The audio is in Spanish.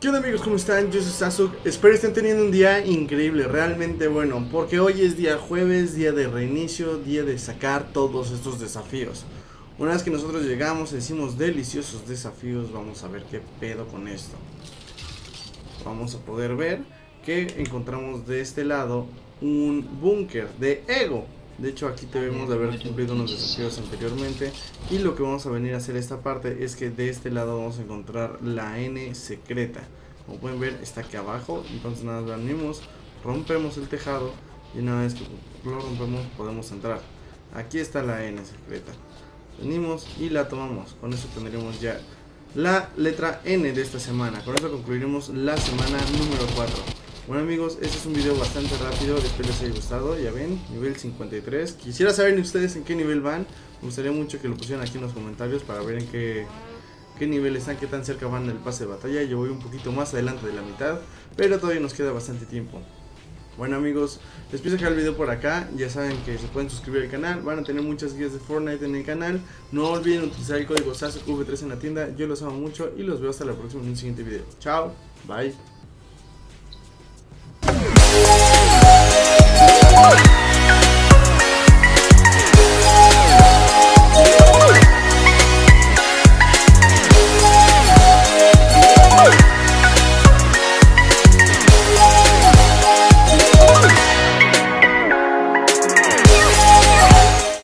¿Qué onda amigos? ¿Cómo están? Yo soy Sasuke. Espero estén teniendo un día increíble, realmente bueno, porque hoy es día jueves, día de reinicio, día de sacar todos estos desafíos. Una vez que nosotros llegamos, decimos deliciosos desafíos, vamos a ver qué pedo con esto. Vamos a poder ver que encontramos de este lado un búnker de ego. De hecho aquí debemos de haber cumplido unos desafíos anteriormente. Y lo que vamos a venir a hacer esta parte es que de este lado vamos a encontrar la N secreta. Como pueden ver está aquí abajo, entonces nada más venimos, rompemos el tejado Y una vez que lo rompemos podemos entrar. Aquí está la N secreta. Venimos y la tomamos, con eso tendremos ya la letra N de esta semana. Con eso concluiremos la semana número 4 bueno amigos, este es un video bastante rápido, espero les haya gustado, ya ven, nivel 53 Quisiera saber ustedes en qué nivel van, me gustaría mucho que lo pusieran aquí en los comentarios para ver en qué, qué nivel están, qué tan cerca van del pase de batalla. Yo voy un poquito más adelante de la mitad, pero todavía nos queda bastante tiempo. Bueno amigos, les pido dejar el video por acá, ya saben que se pueden suscribir al canal, van a tener muchas guías de Fortnite en el canal, no olviden utilizar el código SASUKV3 en la tienda, yo los amo mucho y los veo hasta la próxima en un siguiente video, chao, bye.